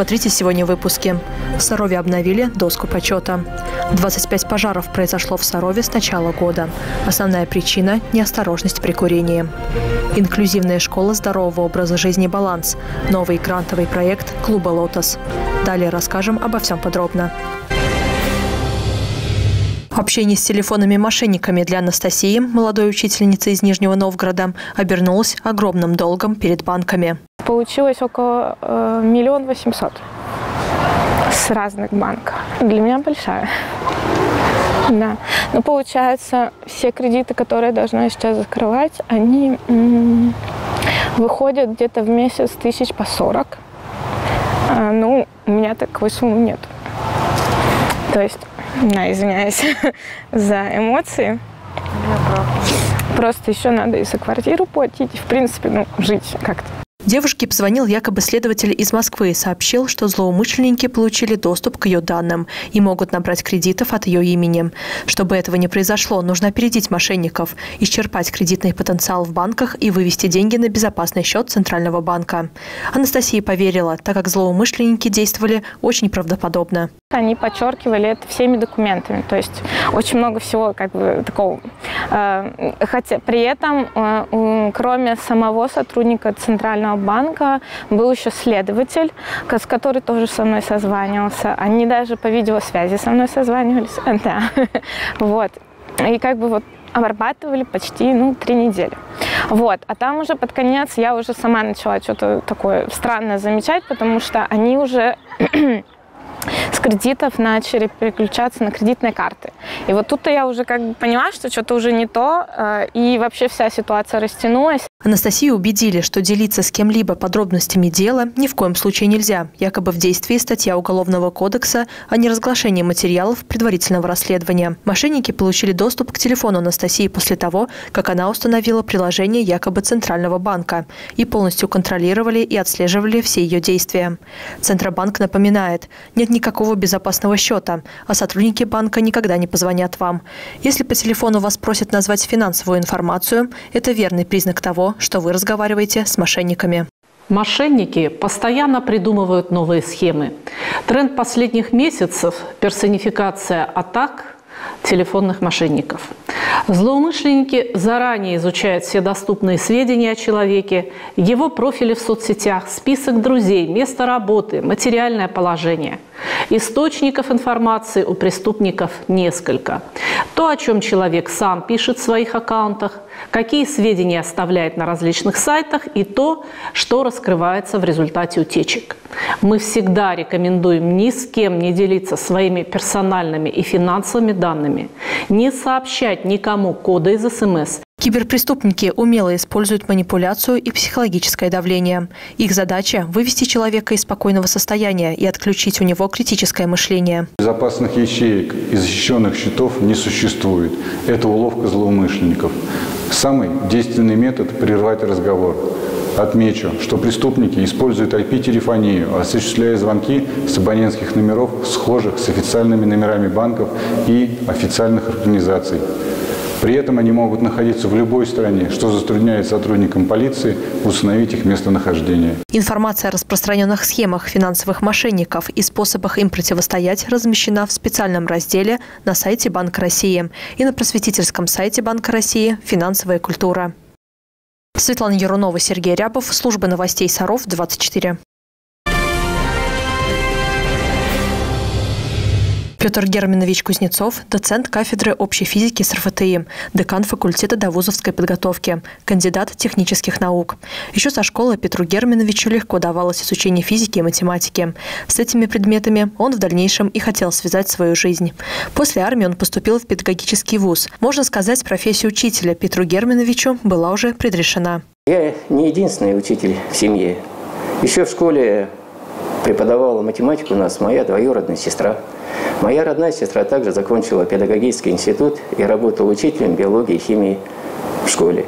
Смотрите сегодня в выпуске. В Сарове обновили доску почета. 25 пожаров произошло в Сарове с начала года. Основная причина – неосторожность при курении. Инклюзивная школа здорового образа жизни «Баланс». Новый грантовый проект клуба «Лотос». Далее расскажем обо всем подробно. Общение с телефонными мошенниками для Анастасии, молодой учительницы из Нижнего Новгорода, обернулось огромным долгом перед банками. Получилось около э, миллион восемьсот с разных банков. Для меня большая. Да. Но получается, все кредиты, которые я должна сейчас закрывать, они выходят где-то в месяц тысяч по 40. А, ну, у меня такой суммы нет. То есть да, извиняюсь за эмоции. Просто еще надо и за квартиру платить, и, в принципе, ну, жить как-то. Девушке позвонил якобы следователь из Москвы и сообщил, что злоумышленники получили доступ к ее данным и могут набрать кредитов от ее имени. Чтобы этого не произошло, нужно опередить мошенников, исчерпать кредитный потенциал в банках и вывести деньги на безопасный счет Центрального банка. Анастасия поверила, так как злоумышленники действовали очень правдоподобно. Они подчеркивали это всеми документами, то есть очень много всего как бы такого. Э, хотя при этом, э, кроме самого сотрудника Центрального банка, был еще следователь, с который тоже со мной созванивался. Они даже по видеосвязи со мной созванивались. Да. Вот. И как бы вот обрабатывали почти ну, три недели. Вот. А там уже под конец я уже сама начала что-то такое странное замечать, потому что они уже с кредитов начали переключаться на кредитные карты. И вот тут-то я уже как бы поняла, что что-то уже не то, э, и вообще вся ситуация растянулась. Анастасию убедили, что делиться с кем-либо подробностями дела ни в коем случае нельзя. Якобы в действии статья Уголовного кодекса о неразглашении материалов предварительного расследования. Мошенники получили доступ к телефону Анастасии после того, как она установила приложение якобы Центрального банка и полностью контролировали и отслеживали все ее действия. Центробанк напоминает, нет никакого безопасного счета, а сотрудники банка никогда не позвонят вам. Если по телефону вас просят назвать финансовую информацию, это верный признак того, что вы разговариваете с мошенниками. Мошенники постоянно придумывают новые схемы. Тренд последних месяцев – персонификация атак телефонных мошенников. Злоумышленники заранее изучают все доступные сведения о человеке, его профили в соцсетях, список друзей, место работы, материальное положение. Источников информации у преступников несколько. То, о чем человек сам пишет в своих аккаунтах, какие сведения оставляет на различных сайтах и то, что раскрывается в результате утечек. Мы всегда рекомендуем ни с кем не делиться своими персональными и финансовыми данными, не сообщать никому коды из СМС, Киберпреступники умело используют манипуляцию и психологическое давление. Их задача – вывести человека из спокойного состояния и отключить у него критическое мышление. Безопасных ячеек и защищенных счетов не существует. Это уловка злоумышленников. Самый действенный метод – прервать разговор. Отмечу, что преступники используют IP-телефонию, осуществляя звонки с абонентских номеров, схожих с официальными номерами банков и официальных организаций. При этом они могут находиться в любой стране, что затрудняет сотрудникам полиции установить их местонахождение. Информация о распространенных схемах финансовых мошенников и способах им противостоять размещена в специальном разделе на сайте Банка России и на просветительском сайте Банка России «Финансовая культура». Светлана Ярунова, Сергей Рябов, служба новостей Саров, 24. Петр Германович Кузнецов, доцент кафедры общей физики с РФТИ, декан факультета довузовской подготовки, кандидат технических наук. Еще со школы Петру Германовичу легко давалось изучение физики и математики. С этими предметами он в дальнейшем и хотел связать свою жизнь. После армии он поступил в педагогический вуз. Можно сказать, профессия учителя Петру Германовичу была уже предрешена. Я не единственный учитель в семье. Еще в школе преподавала математику у нас моя двоюродная сестра. Моя родная сестра также закончила педагогический институт и работала учителем биологии и химии в школе.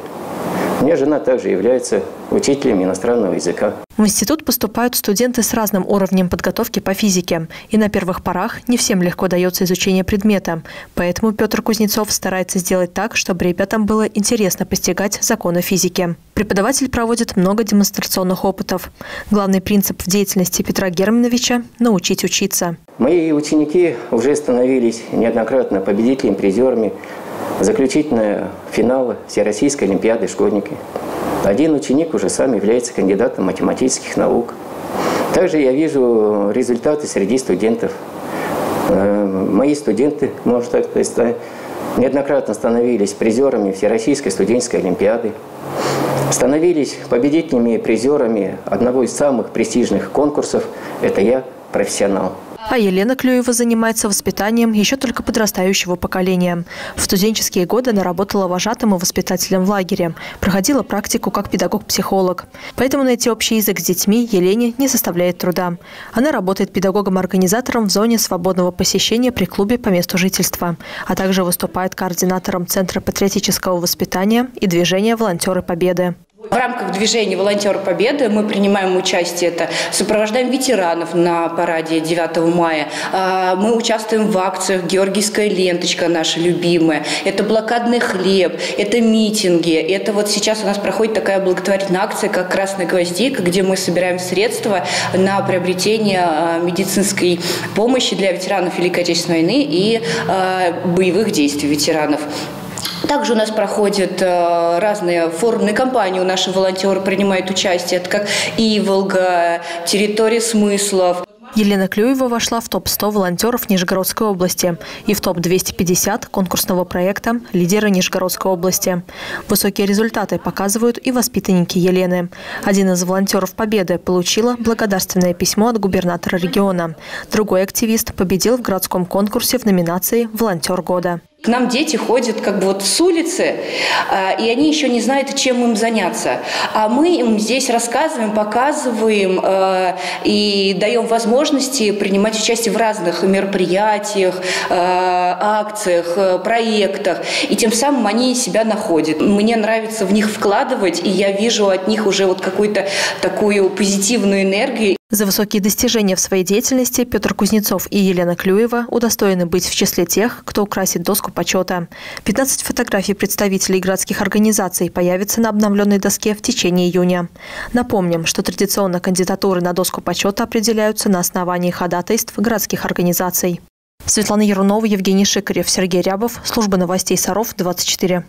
Меня жена также является учителем иностранного языка. В институт поступают студенты с разным уровнем подготовки по физике. И на первых порах не всем легко дается изучение предмета. Поэтому Петр Кузнецов старается сделать так, чтобы ребятам было интересно постигать законы физики. Преподаватель проводит много демонстрационных опытов. Главный принцип в деятельности Петра Германовича – научить учиться. Мои ученики уже становились неоднократно победителями, призерами заключительного финала Всероссийской Олимпиады школьники. Один ученик уже сам является кандидатом математических наук. Также я вижу результаты среди студентов. Э, мои студенты, можно так сказать, неоднократно становились призерами Всероссийской студенческой олимпиады, становились победителями и призерами одного из самых престижных конкурсов «Это я, профессионал». А Елена Клюева занимается воспитанием еще только подрастающего поколения. В студенческие годы она работала вожатым и воспитателем в лагере. Проходила практику как педагог-психолог. Поэтому найти общий язык с детьми Елене не составляет труда. Она работает педагогом-организатором в зоне свободного посещения при клубе по месту жительства, а также выступает координатором Центра патриотического воспитания и движения «Волонтеры Победы». В рамках движения «Волонтер Победы» мы принимаем участие, это сопровождаем ветеранов на параде 9 мая. А, мы участвуем в акциях «Георгиевская ленточка» наша любимая. Это блокадный хлеб, это митинги. Это вот сейчас у нас проходит такая благотворительная акция, как «Красная гвоздика», где мы собираем средства на приобретение а, медицинской помощи для ветеранов Великой Отечественной войны и а, боевых действий ветеранов. Также у нас проходят э, разные форумные кампании, у наших волонтеров принимают участие, это как Иволга, территория смыслов. Елена Клюева вошла в топ-100 волонтеров Нижегородской области и в топ-250 конкурсного проекта «Лидеры Нижегородской области». Высокие результаты показывают и воспитанники Елены. Один из волонтеров «Победы» получила благодарственное письмо от губернатора региона. Другой активист победил в городском конкурсе в номинации «Волонтер года». К нам дети ходят как бы вот с улицы, а, и они еще не знают, чем им заняться. А мы им здесь рассказываем, показываем а, и даем возможности принимать участие в разных мероприятиях, а, акциях, проектах. И тем самым они себя находят. Мне нравится в них вкладывать, и я вижу от них уже вот какую-то такую позитивную энергию. За высокие достижения в своей деятельности Петр Кузнецов и Елена Клюева удостоены быть в числе тех, кто украсит доску почета. 15 фотографий представителей городских организаций появятся на обновленной доске в течение июня. Напомним, что традиционно кандидатуры на доску почета определяются на основании ходатайств городских организаций. Светлана Ярунова, Евгений Шикарев, Сергей Рябов. Служба новостей Саров, 24.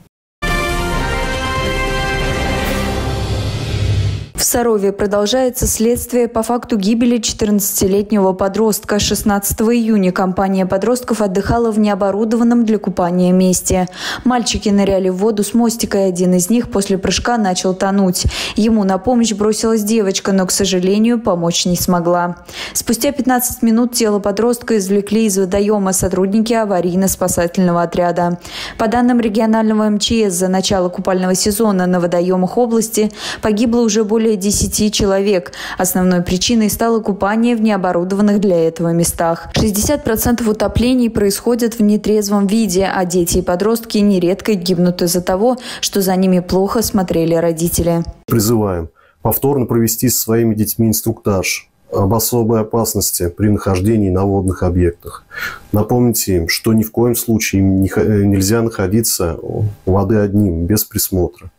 В Сарове продолжается следствие по факту гибели 14-летнего подростка. 16 июня компания подростков отдыхала в необорудованном для купания месте. Мальчики ныряли в воду с мостика, и один из них после прыжка начал тонуть. Ему на помощь бросилась девочка, но, к сожалению, помочь не смогла. Спустя 15 минут тело подростка извлекли из водоема сотрудники аварийно-спасательного отряда. По данным регионального МЧС, за начало купального сезона на водоемах области погибло уже более более 10 человек. Основной причиной стало купание в необорудованных для этого местах. 60% утоплений происходят в нетрезвом виде, а дети и подростки нередко гибнут из-за того, что за ними плохо смотрели родители. Призываем повторно провести со своими детьми инструктаж об особой опасности при нахождении на водных объектах. Напомните им, что ни в коем случае нельзя находиться у воды одним, без присмотра.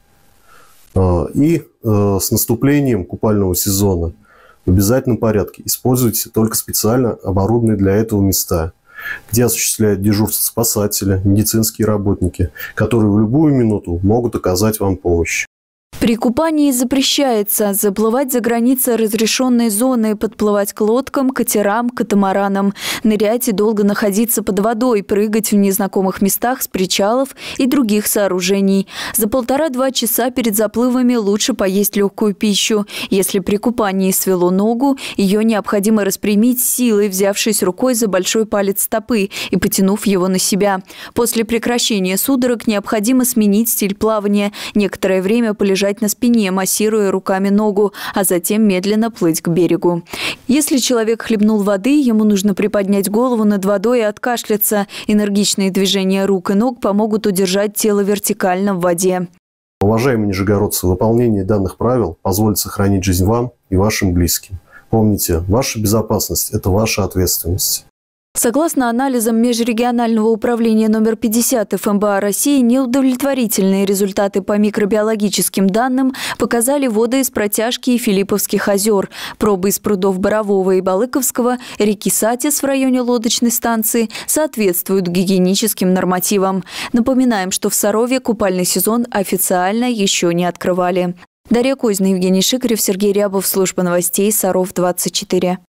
А, и э, с наступлением купального сезона в обязательном порядке используйте только специально оборудованные для этого места, где осуществляют дежурство спасатели, медицинские работники, которые в любую минуту могут оказать вам помощь. При купании запрещается заплывать за границы разрешенной зоны, подплывать к лодкам, катерам, катамаранам, нырять и долго находиться под водой, прыгать в незнакомых местах с причалов и других сооружений. За полтора-два часа перед заплывами лучше поесть легкую пищу. Если при купании свело ногу, ее необходимо распрямить силой, взявшись рукой за большой палец стопы и потянув его на себя. После прекращения судорог необходимо сменить стиль плавания, некоторое время полежать лежать на спине, массируя руками ногу, а затем медленно плыть к берегу. Если человек хлебнул воды, ему нужно приподнять голову над водой и откашляться. Энергичные движения рук и ног помогут удержать тело вертикально в воде. Уважаемые нижегородцы, выполнение данных правил позволит сохранить жизнь вам и вашим близким. Помните, ваша безопасность – это ваша ответственность. Согласно анализам Межрегионального управления номер 50 ФМБА России, неудовлетворительные результаты по микробиологическим данным показали воды из протяжки и Филипповских озер, пробы из прудов Борового и Балыковского, реки Сатис в районе лодочной станции соответствуют гигиеническим нормативам. Напоминаем, что в Сарове купальный сезон официально еще не открывали. Дарья Кузина, Евгений Шикарев, Сергей Рябов, служба новостей Саров 24.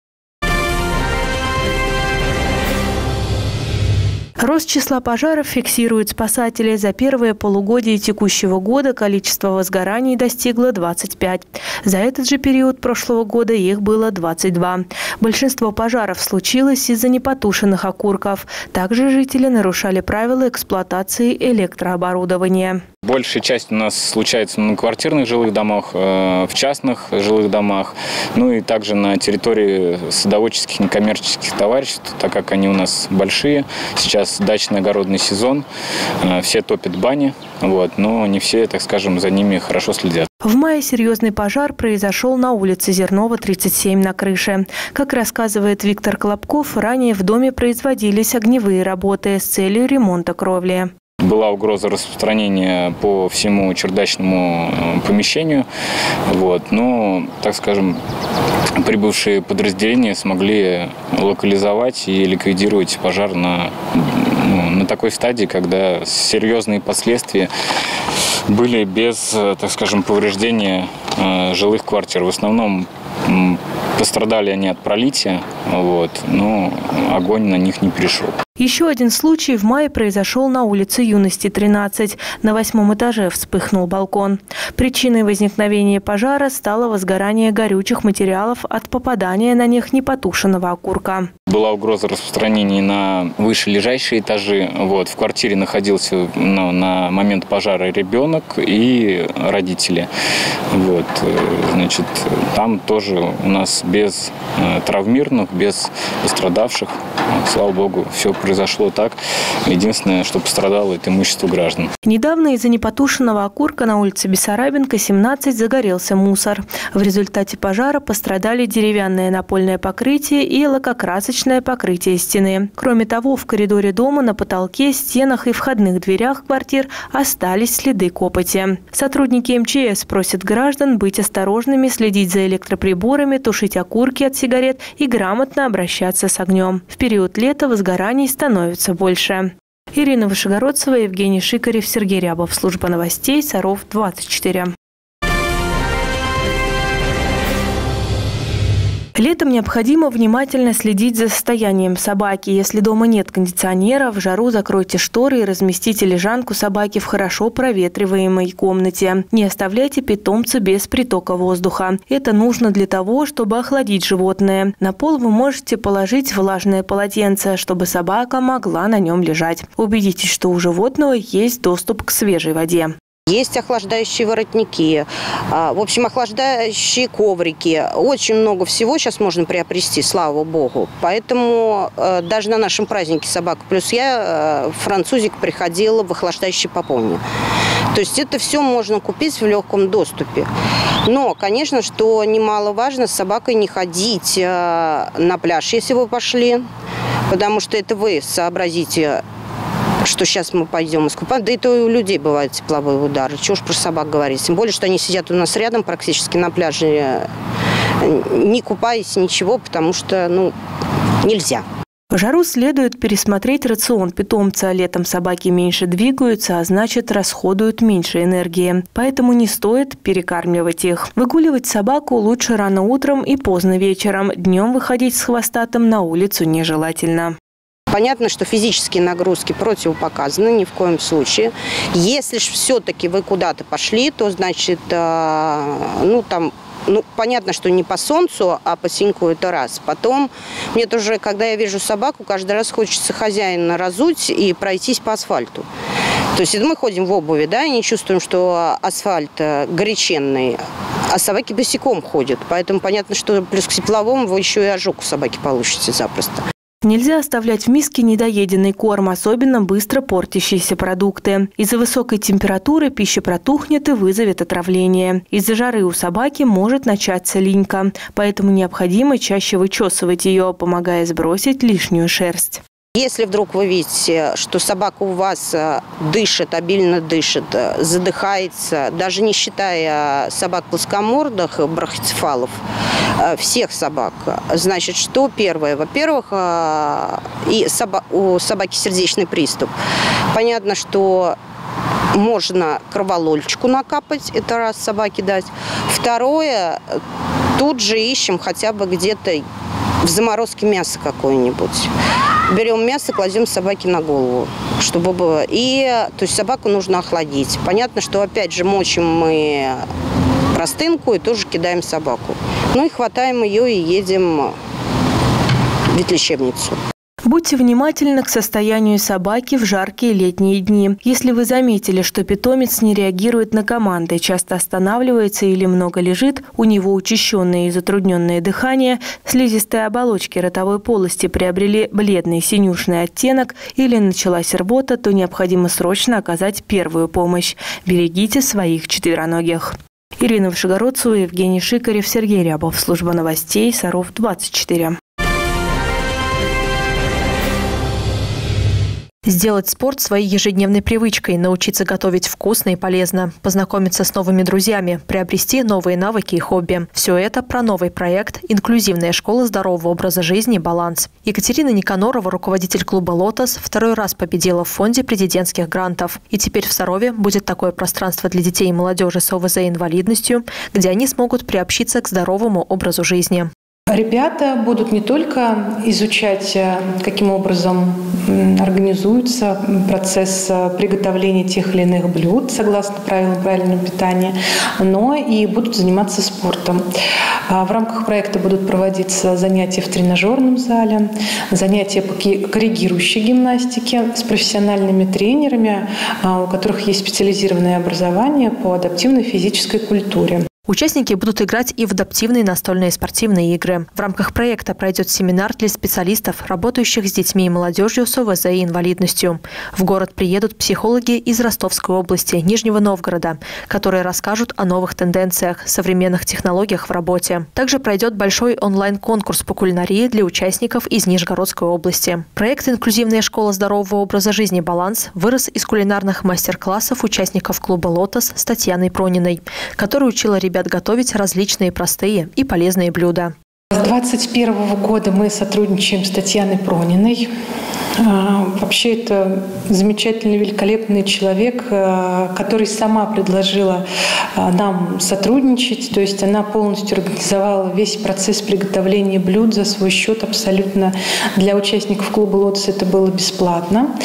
Рост числа пожаров фиксируют спасатели. За первое полугодие текущего года количество возгораний достигло 25. За этот же период прошлого года их было 22. Большинство пожаров случилось из-за непотушенных окурков. Также жители нарушали правила эксплуатации электрооборудования. Большая часть у нас случается на квартирных жилых домах, э, в частных жилых домах, ну и также на территории садоводческих некоммерческих товариществ, так как они у нас большие. Сейчас дачный огородный сезон, э, все топят бани, вот, но не все, так скажем, за ними хорошо следят. В мае серьезный пожар произошел на улице Зернова, 37 на крыше. Как рассказывает Виктор Колобков, ранее в доме производились огневые работы с целью ремонта кровли была угроза распространения по всему чердачному э, помещению. Вот. Но, так скажем, прибывшие подразделения смогли локализовать и ликвидировать пожар на, ну, на такой стадии, когда серьезные последствия были без, э, так скажем, повреждения э, жилых квартир. В основном пострадали они от пролития, вот, но огонь на них не перешел. Еще один случай в мае произошел на улице Юности, 13. На восьмом этаже вспыхнул балкон. Причиной возникновения пожара стало возгорание горючих материалов от попадания на них непотушенного окурка. Была угроза распространения на вышележащие этажи. Вот, в квартире находился ну, на момент пожара ребенок и родители. Вот, э, значит, там тоже у нас без э, травмированных, без пострадавших. Слава богу, все произошло так. Единственное, что пострадало, это имущество граждан. Недавно из-за непотушенного окурка на улице Бессарабинка, 17, загорелся мусор. В результате пожара пострадали деревянное напольное покрытие и лакокрасочное покрытие стены. Кроме того, в коридоре дома на потолке, стенах и входных дверях квартир остались следы копоти. Сотрудники МЧС просят граждан быть осторожными, следить за электроприборами, тушить окурки от сигарет и грамотно обращаться с огнем. В период лета возгораний становится больше. Ирина Вышегородцева, Евгений Шикарев, Сергей Рябов. Служба новостей Саров 24. Летом необходимо внимательно следить за состоянием собаки. Если дома нет кондиционера, в жару закройте шторы и разместите лежанку собаки в хорошо проветриваемой комнате. Не оставляйте питомца без притока воздуха. Это нужно для того, чтобы охладить животное. На пол вы можете положить влажное полотенце, чтобы собака могла на нем лежать. Убедитесь, что у животного есть доступ к свежей воде. Есть охлаждающие воротники, а, в общем, охлаждающие коврики. Очень много всего сейчас можно приобрести, слава богу. Поэтому э, даже на нашем празднике «Собака плюс я» э, французик приходил в охлаждающий пополни. То есть это все можно купить в легком доступе. Но, конечно, что немаловажно, с собакой не ходить э, на пляж, если вы пошли, потому что это вы сообразите, что сейчас мы пойдем искупать. Да это у людей бывают тепловые удары. Чего уж про собак говорить. Тем более, что они сидят у нас рядом практически на пляже, не купаясь, ничего, потому что, ну, нельзя. В жару следует пересмотреть рацион питомца. Летом собаки меньше двигаются, а значит расходуют меньше энергии. Поэтому не стоит перекармливать их. Выгуливать собаку лучше рано утром и поздно вечером. Днем выходить с хвостатым на улицу нежелательно. Понятно, что физические нагрузки противопоказаны ни в коем случае. Если же все-таки вы куда-то пошли, то, значит, э, ну, там ну, понятно, что не по солнцу, а по синьку это раз. Потом, мне тоже, когда я вижу собаку, каждый раз хочется хозяина разуть и пройтись по асфальту. То есть мы ходим в обуви, да, и не чувствуем, что асфальт э, горяченный, а собаки босиком ходят. Поэтому понятно, что плюс к тепловому вы еще и ожог у собаки получите запросто. Нельзя оставлять в миске недоеденный корм, особенно быстро портящиеся продукты. Из-за высокой температуры пища протухнет и вызовет отравление. Из-за жары у собаки может начаться линька, поэтому необходимо чаще вычесывать ее, помогая сбросить лишнюю шерсть. Если вдруг вы видите, что собака у вас э, дышит, обильно дышит, э, задыхается, даже не считая собак плоскомордых, брахицефалов, э, всех собак, значит, что первое? Во-первых, и у собаки сердечный приступ. Понятно, что можно кроволольчику накапать, это раз собаке дать. Второе, тут же ищем хотя бы где-то в заморозке мясо какое-нибудь берем мясо, кладем собаке на голову, чтобы было. И, то есть собаку нужно охладить. Понятно, что опять же мочим мы простынку и тоже кидаем собаку. Ну и хватаем ее и едем в ветлечебницу. Будьте внимательны к состоянию собаки в жаркие летние дни. Если вы заметили, что питомец не реагирует на команды, часто останавливается или много лежит, у него учащенное и затрудненное дыхание, слизистые оболочки ротовой полости приобрели бледный синюшный оттенок или началась рвота, то необходимо срочно оказать первую помощь. Берегите своих четвероногих. Ирина Вышегородцева, Евгений Шикарев, Сергей Рябов. Служба новостей Саров 24. Сделать спорт своей ежедневной привычкой, научиться готовить вкусно и полезно, познакомиться с новыми друзьями, приобрести новые навыки и хобби. Все это про новый проект «Инклюзивная школа здорового образа жизни «Баланс». Екатерина Никанорова, руководитель клуба «Лотос», второй раз победила в фонде президентских грантов. И теперь в Сарове будет такое пространство для детей и молодежи с ОВЗ инвалидностью, где они смогут приобщиться к здоровому образу жизни. Ребята будут не только изучать, э, каким образом организуется процесс э, приготовления тех или иных блюд согласно правилам правильного питания, но и будут заниматься спортом. А в рамках проекта будут проводиться занятия в тренажерном зале, занятия по коррегирующей гимнастике с профессиональными тренерами, а, у которых есть специализированное образование по адаптивной физической культуре. Участники будут играть и в адаптивные настольные спортивные игры. В рамках проекта пройдет семинар для специалистов, работающих с детьми и молодежью с ОВЗ и инвалидностью. В город приедут психологи из Ростовской области, Нижнего Новгорода, которые расскажут о новых тенденциях, современных технологиях в работе. Также пройдет большой онлайн-конкурс по кулинарии для участников из Нижегородской области. Проект «Инклюзивная школа здорового образа жизни «Баланс» вырос из кулинарных мастер-классов участников клуба «Лотос» с Татьяной Прониной, которая учила ребят ребят готовить различные простые и полезные блюда. С 2021 года мы сотрудничаем с Татьяной Прониной. А, вообще это замечательный, великолепный человек, а, который сама предложила а, нам сотрудничать. То есть она полностью организовала весь процесс приготовления блюд за свой счет абсолютно. Для участников клуба «Лотос» это было бесплатно.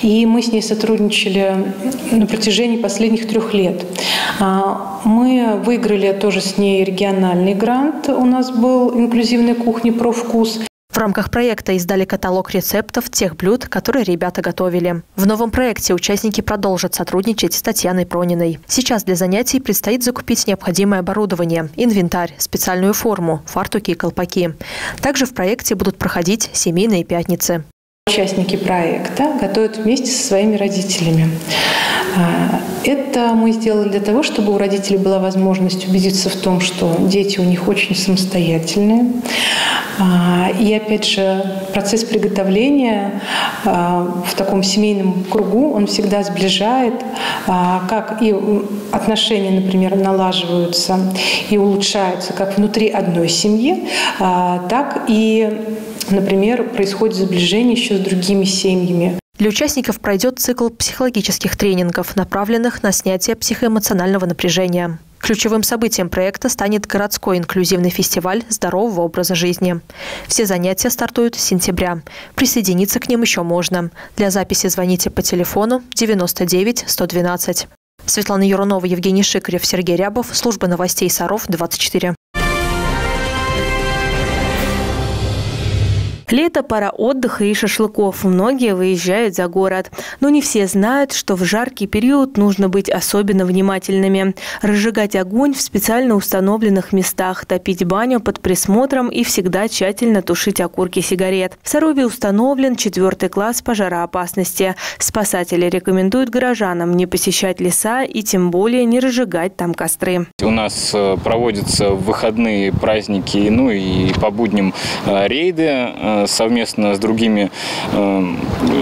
И мы с ней сотрудничали на протяжении последних трех лет. Мы выиграли тоже с ней региональный грант. У нас был «Инклюзивная кухня про вкус». В рамках проекта издали каталог рецептов тех блюд, которые ребята готовили. В новом проекте участники продолжат сотрудничать с Татьяной Прониной. Сейчас для занятий предстоит закупить необходимое оборудование, инвентарь, специальную форму, фартуки и колпаки. Также в проекте будут проходить семейные пятницы. Участники проекта готовят вместе со своими родителями. А, это мы сделали для того, чтобы у родителей была возможность убедиться в том, что дети у них очень самостоятельные. А, и опять же, процесс приготовления а, в таком семейном кругу, он всегда сближает, как и отношения, например, налаживаются и улучшаются как внутри одной семьи, так и например, происходит сближение еще с другими семьями. Для участников пройдет цикл психологических тренингов, направленных на снятие психоэмоционального напряжения. Ключевым событием проекта станет городской инклюзивный фестиваль здорового образа жизни. Все занятия стартуют с сентября. Присоединиться к ним еще можно. Для записи звоните по телефону 99 112. Светлана Юрунова, Евгений Шикарев, Сергей Рябов. Служба новостей Саров, 24. Лето – пора отдыха и шашлыков. Многие выезжают за город. Но не все знают, что в жаркий период нужно быть особенно внимательными. Разжигать огонь в специально установленных местах, топить баню под присмотром и всегда тщательно тушить окурки сигарет. В Сарове установлен четвертый класс пожароопасности. Спасатели рекомендуют горожанам не посещать леса и тем более не разжигать там костры. У нас э, проводятся выходные праздники, ну и по будням э, рейды э, совместно с другими э,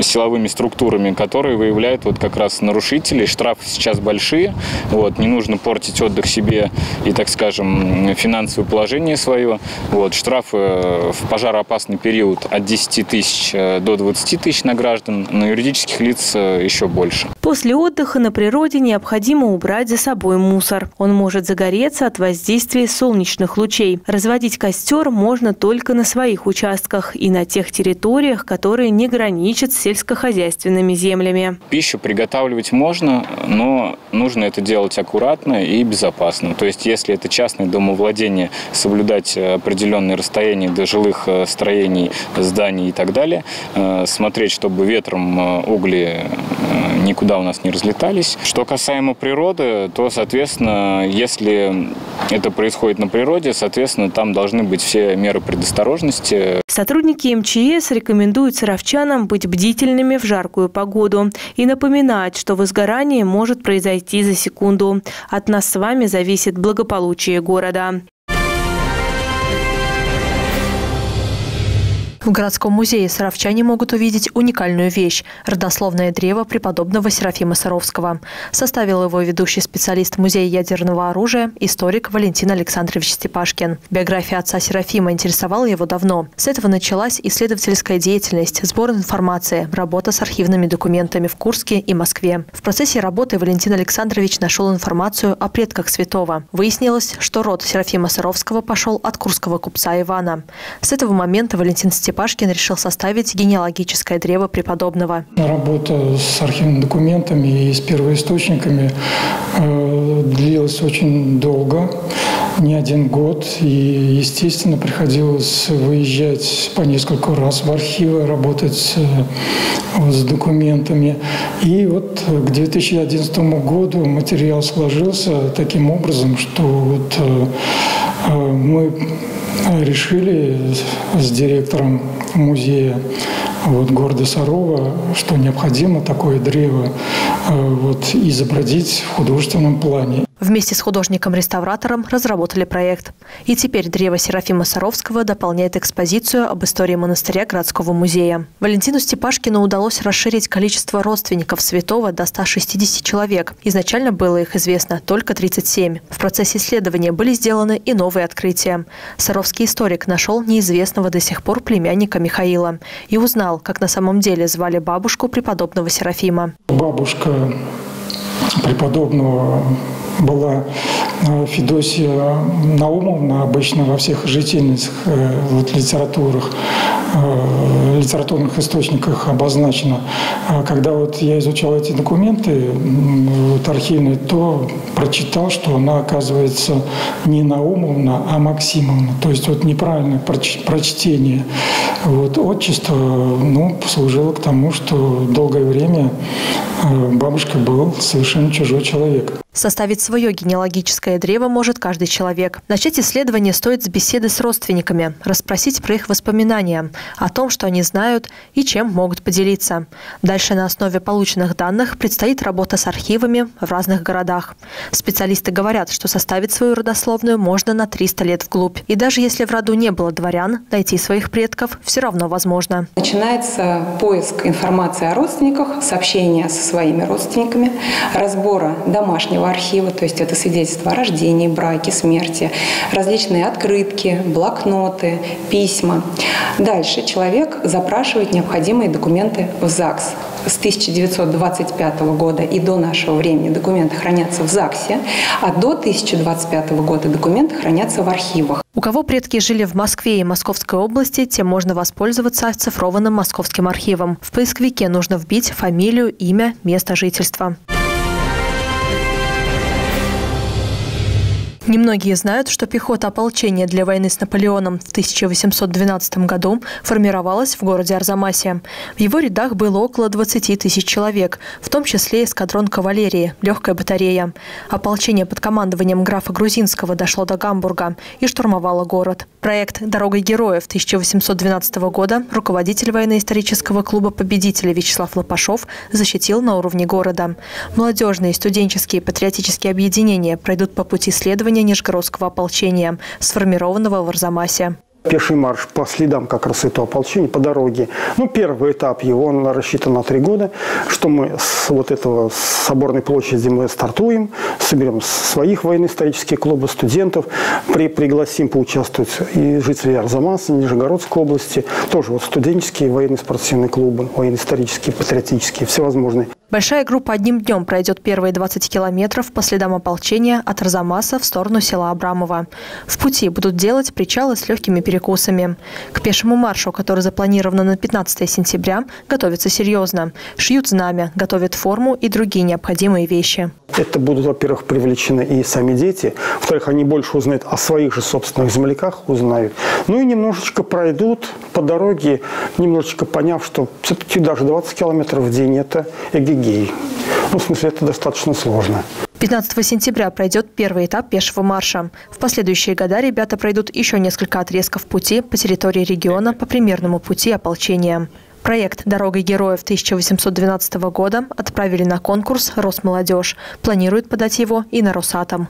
силовыми структурами, которые выявляют вот как раз нарушителей. Штрафы сейчас большие, вот, не нужно портить отдых себе и, так скажем, финансовое положение свое. Вот, штрафы в пожароопасный период от 10 тысяч э, до 20 тысяч на граждан, на юридических лиц э, еще больше. После отдыха на природе необходимо убрать за собой мусор. Он может загореться от воздействия солнечных лучей. Разводить костер можно только на своих участках и на тех территориях, которые не граничат с сельскохозяйственными землями. Пищу приготавливать можно, но нужно это делать аккуратно и безопасно. То есть, если это частное домовладение, соблюдать определенные расстояния до жилых э, строений, зданий и так далее, э, смотреть, чтобы ветром э, угли никуда у нас не разлетались. Что касаемо природы, то, соответственно, если это происходит на природе, соответственно, там должны быть все меры предосторожности. Сотрудники МЧС рекомендуют саровчанам быть бдительными в жаркую погоду и напоминать, что возгорание может произойти за секунду. От нас с вами зависит благополучие города. В городском музее саровчане могут увидеть уникальную вещь – родословное древо преподобного Серафима Саровского. Составил его ведущий специалист Музея ядерного оружия, историк Валентин Александрович Степашкин. Биография отца Серафима интересовала его давно. С этого началась исследовательская деятельность, сбор информации, работа с архивными документами в Курске и Москве. В процессе работы Валентин Александрович нашел информацию о предках святого. Выяснилось, что род Серафима Саровского пошел от курского купца Ивана. С этого момента Валентин Степашкин Степашкин решил составить генеалогическое древо преподобного. Работа с архивными документами и с первоисточниками э, длилась очень долго, не один год. И, естественно, приходилось выезжать по несколько раз в архивы, работать э, с документами. И вот к 2011 году материал сложился таким образом, что вот э, э мы решили с директором музея вот, города Сарова, что необходимо такое древо э, вот, изобразить в художественном плане. Вместе с художником-реставратором разработали проект. И теперь древо Серафима Саровского дополняет экспозицию об истории монастыря городского музея. Валентину Степашкину удалось расширить количество родственников святого до 160 человек. Изначально было их известно только 37. В процессе исследования были сделаны и новые открытия. Саровский историк нашел неизвестного до сих пор племянника Михаила и узнал, как на самом деле звали бабушку преподобного Серафима. Бабушка преподобного была э, Федосия Наумовна, обычно во всех жительных э, вот, литературах, э, литературных источниках обозначена. А когда вот я изучал эти документы вот, архивные, то прочитал, что она оказывается не Наумовна, а Максимовна. То есть вот неправильное прочтение вот, отчества ну, послужило к тому, что долгое время бабушка был совершенно чужой человек. Составить свое генеалогическое древо может каждый человек. Начать исследование стоит с беседы с родственниками, расспросить про их воспоминания, о том, что они знают и чем могут поделиться. Дальше на основе полученных данных предстоит работа с архивами в разных городах. Специалисты говорят, что составить свою родословную можно на 300 лет вглубь. И даже если в роду не было дворян, найти своих предков все равно возможно. Начинается поиск информации о родственниках, сообщения со своими родственниками, разбора домашнего архива, то есть это свидетельства о рождении, браке, смерти, различные открытки, блокноты, письма. Дальше человек запрашивает необходимые документы в ЗАГС с 1925 года и до нашего времени документы хранятся в ЗАГСе, а до 2025 года документы хранятся в архивах. У кого предки жили в Москве и Московской области, тем можно воспользоваться оцифрованным московским архивом. В поисковике нужно вбить фамилию, имя, место жительства. Немногие знают, что пехота ополчения для войны с Наполеоном в 1812 году формировалась в городе Арзамасе. В его рядах было около 20 тысяч человек, в том числе эскадрон кавалерии, легкая батарея. Ополчение под командованием графа Грузинского дошло до Гамбурга и штурмовало город. Проект «Дорога героев» 1812 года руководитель военно-исторического клуба победителей Вячеслав Лопашов защитил на уровне города. Молодежные, студенческие, патриотические объединения пройдут по пути исследования формирования Нижегородского ополчения, сформированного в Арзамасе пеший марш по следам как раз этого ополчения, по дороге. Ну, первый этап его, он рассчитан на три года, что мы с вот этого соборной площади мы стартуем, соберем своих военно-исторических клубов, студентов, при, пригласим поучаствовать и жителей Арзамаса, Нижегородской области, тоже вот студенческие военно-спортивные клубы, военно-исторические, патриотические, всевозможные. Большая группа одним днем пройдет первые 20 километров по следам ополчения от Арзамаса в сторону села Абрамова. В пути будут делать причалы с легкими перекусами. К пешему маршу, который запланирован на 15 сентября, готовятся серьезно. Шьют знамя, готовят форму и другие необходимые вещи. Это будут, во-первых, привлечены и сами дети. Во-вторых, они больше узнают о своих же собственных земляках, узнают. Ну и немножечко пройдут по дороге, немножечко поняв, что все-таки даже 20 километров в день – это эгегей. Ну, в смысле, это достаточно сложно. 15 сентября пройдет первый этап пешего марша. В последующие года ребята пройдут еще несколько отрезков пути по территории региона по примерному пути ополчения. Проект «Дорога героев» 1812 года отправили на конкурс «Росмолодежь». Планирует подать его и на «Росатом».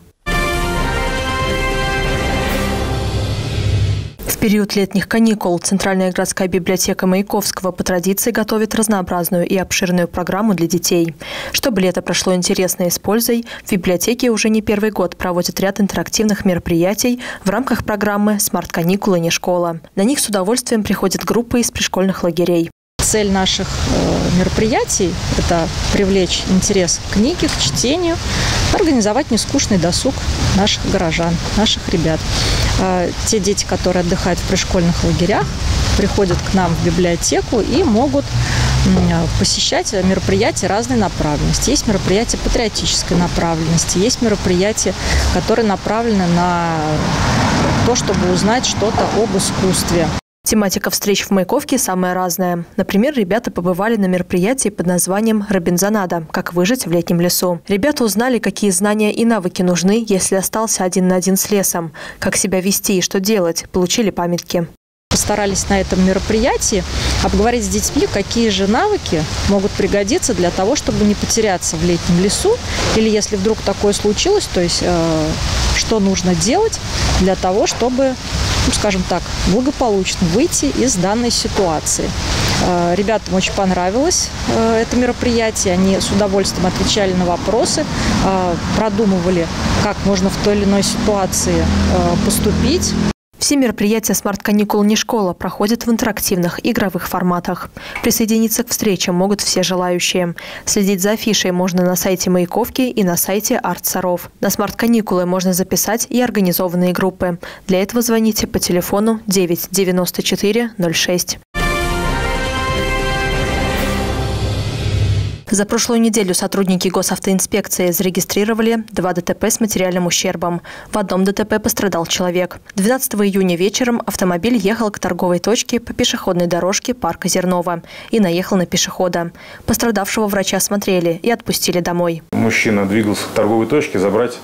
Период летних каникул Центральная городская библиотека Маяковского по традиции готовит разнообразную и обширную программу для детей. Чтобы лето прошло интересно и с пользой, в библиотеке уже не первый год проводят ряд интерактивных мероприятий в рамках программы «Смарт-каникулы не школа». На них с удовольствием приходят группы из пришкольных лагерей. Цель наших э, мероприятий – это привлечь интерес к книге, к чтению, организовать нескучный досуг наших горожан, наших ребят. Э, те дети, которые отдыхают в пришкольных лагерях, приходят к нам в библиотеку и могут посещать мероприятия разной направленности. Есть мероприятия патриотической направленности, есть мероприятия, которые направлены на то, чтобы узнать что-то об искусстве. Тематика встреч в Маяковке самая разная. Например, ребята побывали на мероприятии под названием «Робинзонада. Как выжить в летнем лесу». Ребята узнали, какие знания и навыки нужны, если остался один на один с лесом, как себя вести и что делать, получили памятки постарались на этом мероприятии обговорить с детьми, какие же навыки могут пригодиться для того, чтобы не потеряться в летнем лесу, или если вдруг такое случилось, то есть э, что нужно делать для того, чтобы ну, скажем так, благополучно выйти из данной ситуации. Э, ребятам очень понравилось э, это мероприятие. Они с удовольствием отвечали на вопросы, э, продумывали, как можно в той или иной ситуации поступить. Все мероприятия «Смарт-каникул не школа» проходят в интерактивных игровых форматах. Присоединиться к встречам могут все желающие. Следить за афишей можно на сайте Маяковки и на сайте Арт-Саров. На «Смарт-каникулы» можно записать и организованные группы. Для этого звоните по телефону 9 94 06. За прошлую неделю сотрудники госавтоинспекции зарегистрировали два ДТП с материальным ущербом. В одном ДТП пострадал человек. 12 июня вечером автомобиль ехал к торговой точке по пешеходной дорожке парка Зернова и наехал на пешехода. Пострадавшего врача осмотрели и отпустили домой. Мужчина двигался к торговой точке забрать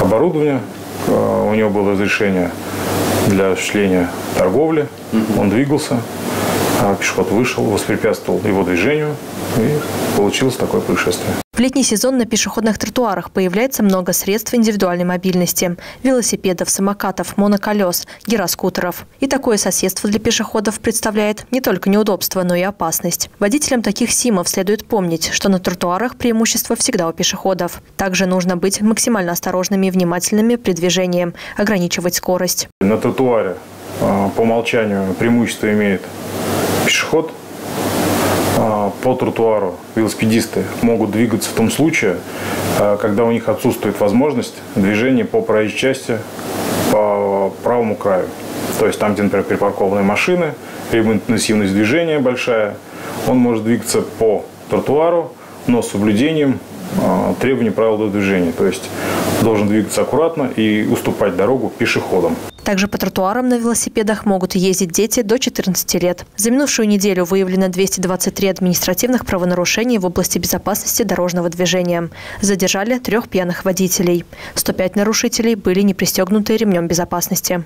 оборудование. Э, у него было разрешение для осуществления торговли. Он двигался. А пешеход вышел, воспрепятствовал его движению и получилось такое происшествие. В летний сезон на пешеходных тротуарах появляется много средств индивидуальной мобильности – велосипедов, самокатов, моноколес, гироскутеров. И такое соседство для пешеходов представляет не только неудобство, но и опасность. Водителям таких СИМов следует помнить, что на тротуарах преимущество всегда у пешеходов. Также нужно быть максимально осторожными и внимательными при движении, ограничивать скорость. На тротуаре а, по умолчанию преимущество имеет пешеход а, по тротуару велосипедисты могут двигаться в том случае, а, когда у них отсутствует возможность движения по проезжей части по правому краю. То есть там, где, например, припаркованные машины, либо интенсивность движения большая, он может двигаться по тротуару, но с соблюдением а, требований правил движения. То есть должен двигаться аккуратно и уступать дорогу пешеходам. Также по тротуарам на велосипедах могут ездить дети до 14 лет. За минувшую неделю выявлено 223 административных правонарушений в области безопасности дорожного движения. Задержали трех пьяных водителей. 105 нарушителей были не пристегнуты ремнем безопасности.